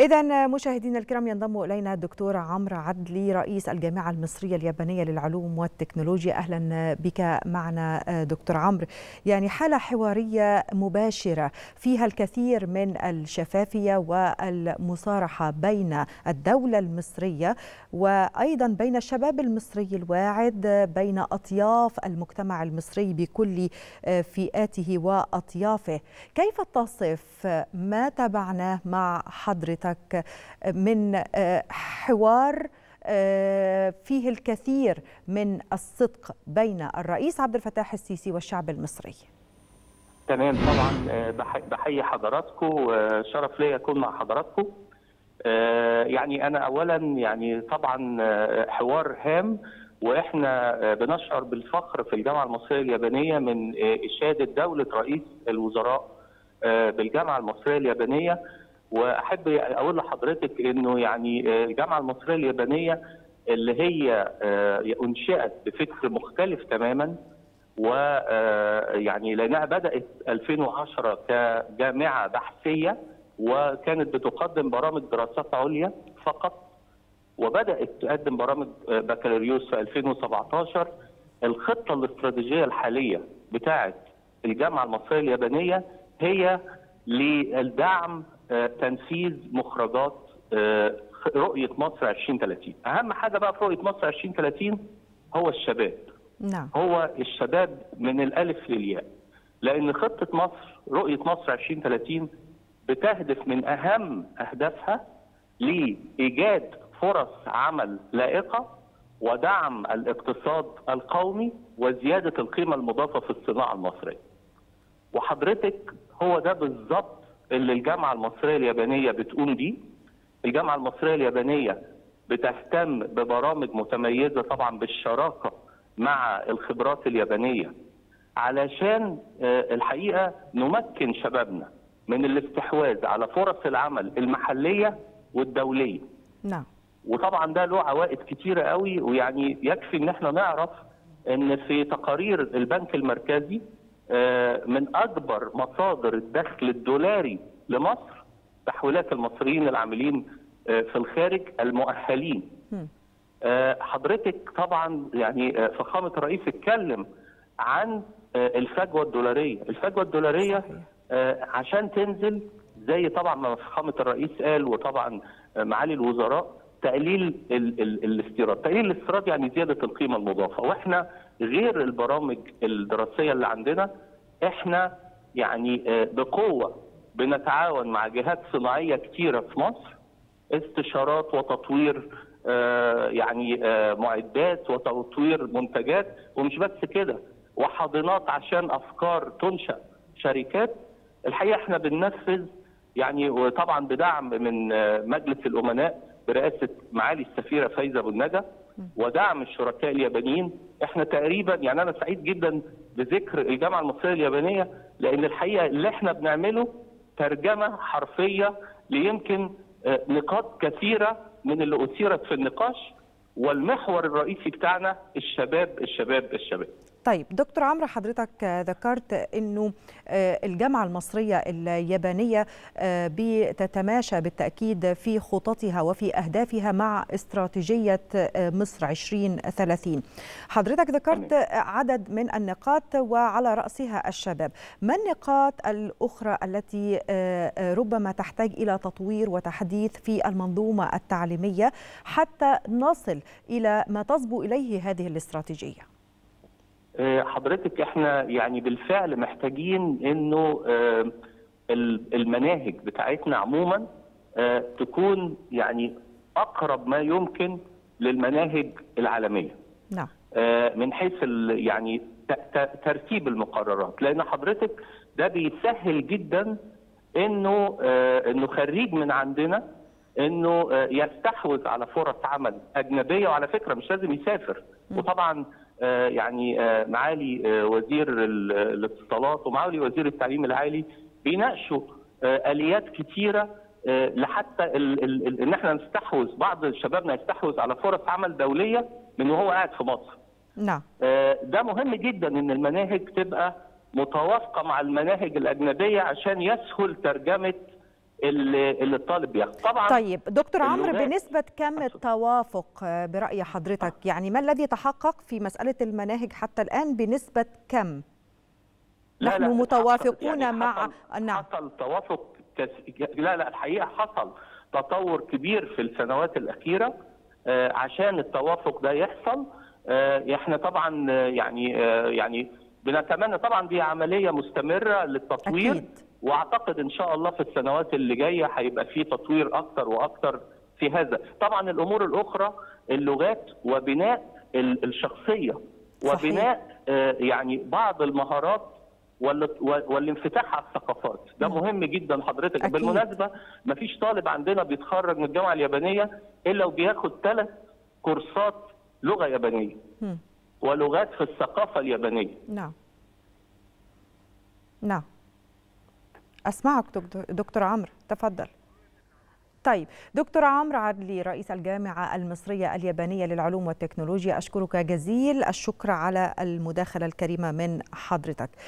إذا مشاهدينا الكرام ينضم إلينا الدكتور عمرو عدلي رئيس الجامعة المصرية اليابانية للعلوم والتكنولوجيا. أهلا بك معنا دكتور عمرو. يعني حالة حوارية مباشرة فيها الكثير من الشفافية والمصارحة بين الدولة المصرية وأيضا بين الشباب المصري الواعد بين أطياف المجتمع المصري بكل فئاته وأطيافه. كيف تصف ما تابعناه مع حضرتك حضرتك من حوار فيه الكثير من الصدق بين الرئيس عبد الفتاح السيسي والشعب المصري. تمام طبعا بحيي حضراتكم شرف ليا أكون مع حضراتكم يعني أنا اولا يعني طبعا حوار هام وإحنا بنشعر بالفخر في الجامعة المصرية اليابانية من اشاده دوله رئيس الوزراء بالجامعة المصرية اليابانية. وأحب أقول لحضرتك إنه يعني الجامعة المصرية اليابانية اللي هي انشئت بفكر مختلف تماما ويعني لأنها بدأت 2010 كجامعة بحثية وكانت بتقدم برامج دراسات عليا فقط وبدأت تقدم برامج بكالوريوس في 2017 الخطة الاستراتيجية الحالية بتاعه الجامعة المصرية اليابانية هي للدعم تنفيذ مخرجات رؤية مصر 2030 أهم حاجة بقى في رؤية مصر 2030 هو الشباب. نعم. هو الشباب من الألف للياء. لأن خطة مصر رؤية مصر 2030 بتهدف من أهم أهدافها لإيجاد فرص عمل لائقة ودعم الاقتصاد القومي وزيادة القيمة المضافة في الصناعة المصرية. وحضرتك هو ده بالظبط اللي الجامعة المصرية اليابانية بتقوم بيه. الجامعة المصرية اليابانية بتهتم ببرامج متميزة طبعا بالشراكة مع الخبرات اليابانية علشان الحقيقة نمكن شبابنا من الاستحواذ على فرص العمل المحلية والدولية. نعم. وطبعا ده له عوائد كتيرة قوي ويعني يكفي إن إحنا نعرف إن في تقارير البنك المركزي من أكبر مصادر الدخل الدولاري لمصر تحويلات المصريين العاملين في الخارج المؤهلين. حضرتك طبعا يعني فخامة الرئيس اتكلم عن الفجوة الدولارية، الفجوة الدولارية. عشان تنزل زي طبعا ما فخامة الرئيس قال وطبعا معالي الوزراء تقليل ال ال الاستيراد، تقليل الاستيراد يعني زيادة القيمة المضافة، وإحنا غير البرامج الدراسية اللي عندنا إحنا يعني بقوة بنتعاون مع جهات صناعية كتيرة في مصر استشارات وتطوير يعني معدات وتطوير منتجات ومش بس كده وحاضنات عشان أفكار تنشأ شركات. الحقيقة إحنا بننفذ يعني وطبعا بدعم من مجلس الأمناء برئاسة معالي السفيرة فايزة أبو ودعم الشركاء اليابانيين. إحنا تقريبا يعني أنا سعيد جدا بذكر الجامعة المصرية اليابانية لأن الحقيقة اللي إحنا بنعمله ترجمة حرفية ليمكن نقاط كثيرة من اللي أثيرت في النقاش والمحور الرئيسي بتاعنا الشباب الشباب الشباب. طيب دكتور عمرو حضرتك ذكرت إنه الجامعة المصرية اليابانية بتتماشى بالتأكيد في خططها وفي أهدافها مع استراتيجية مصر 2030 حضرتك ذكرت عدد من النقاط وعلى رأسها الشباب. ما النقاط الأخرى التي ربما تحتاج إلى تطوير وتحديث في المنظومة التعليمية حتى نصل إلى ما تصبو إليه هذه الاستراتيجية؟ حضرتك إحنا يعني بالفعل محتاجين انه المناهج بتاعتنا عموما تكون يعني أقرب ما يمكن للمناهج العالمية. نعم. من حيث يعني ترتيب المقررات لأن حضرتك ده بيسهل جدا إنه إنه خريج من عندنا إنه يستحوذ على فرص عمل أجنبية وعلى فكرة مش لازم يسافر وطبعا يعني معالي وزير الاتصالات ومعالي وزير التعليم العالي بيناقشوا آليات كثيره لحتى إن إحنا نستحوذ بعض شبابنا يستحوذ على فرص عمل دولية من وهو قاعد في مصر. نعم. ده مهم جدا إن المناهج تبقى متوافقة مع المناهج الأجنبية عشان يسهل ترجمة اللي, اللي الطالب بياخده. طبعا طيب دكتور عمرو. بنسبة كم التوافق آه، برأي حضرتك يعني ما الذي تحقق في مسألة المناهج حتى الآن؟ بنسبة كم لا نحن لا، متوافقون حصل- مع حصل, نعم. حصل توافق كس... لا لا الحقيقة حصل تطور كبير في السنوات الأخيرة آه، عشان التوافق ده يحصل آه، إحنا طبعا آه، يعني آه، يعني بنتمنى طبعا دي عملية مستمرة للتطوير أكيد. وأعتقد إن شاء الله في السنوات اللي جاية هيبقى في تطوير أكتر وأكتر في هذا طبعا الأمور الأخرى اللغات وبناء ال- الشخصية صحيح. وبناء آه، يعني بعض المهارات وال- والانفتاح على الثقافات ده مهم جدا حضرتك أكيد. بالمناسبة ما فيش طالب عندنا بيتخرج من الجامعة اليابانية إلا وبياخد ثلاث كورسات لغة يابانية مم. ولغات في الثقافة اليابانية. نعم. نعم. أسمعك دكتور عمرو تفضل. طيب دكتور عمرو عدلي رئيس الجامعة المصرية اليابانية للعلوم والتكنولوجيا أشكرك جزيل الشكر على المداخلة الكريمة من حضرتك.